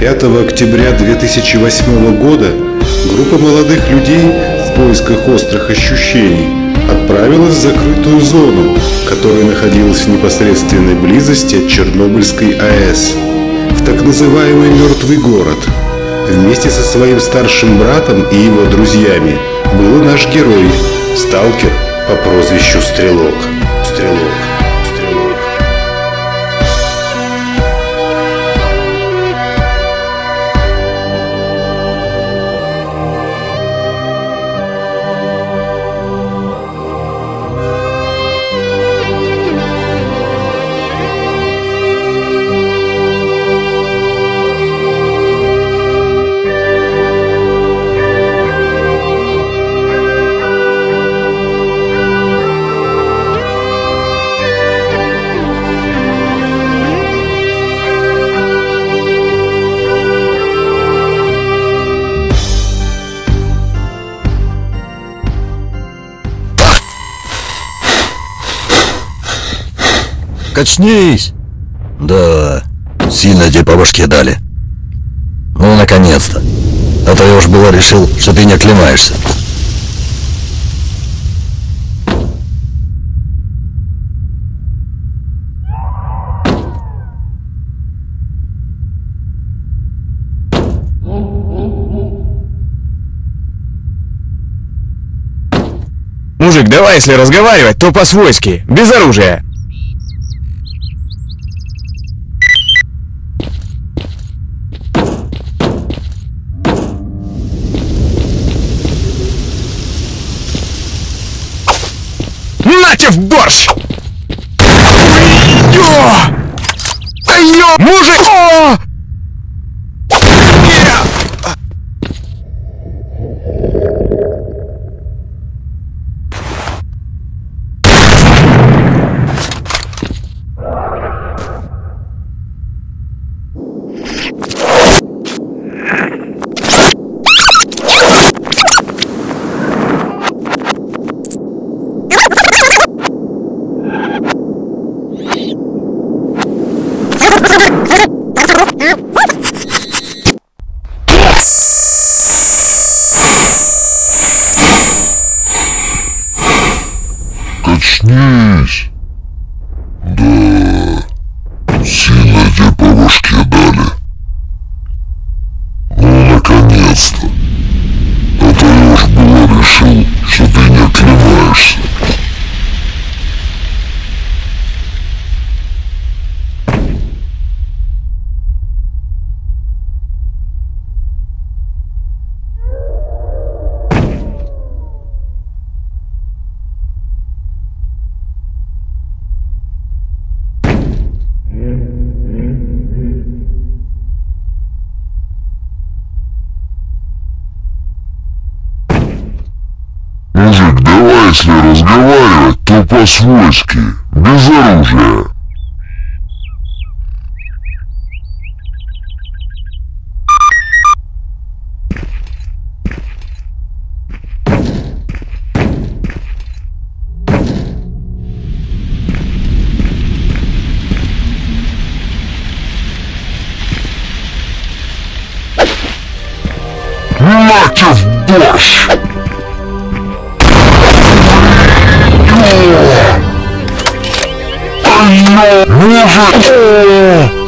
5 октября 2008 года группа молодых людей в поисках острых ощущений отправилась в закрытую зону, которая находилась в непосредственной близости от Чернобыльской АЭС, в так называемый «мертвый город». Вместе со своим старшим братом и его друзьями был наш герой, сталкер по прозвищу Стрелок. Стрелок. Качнись! Да, сильно тебе по башке дали. Ну, наконец-то. А то я уж было решил, что ты не оклемаешься. Мужик, давай, если разговаривать, то по-свойски, без оружия. Нате в борщ! Качнись. Мужик, давай, если разговаривать, то по-свойски, без оружия. Нате в борщ! Мужик!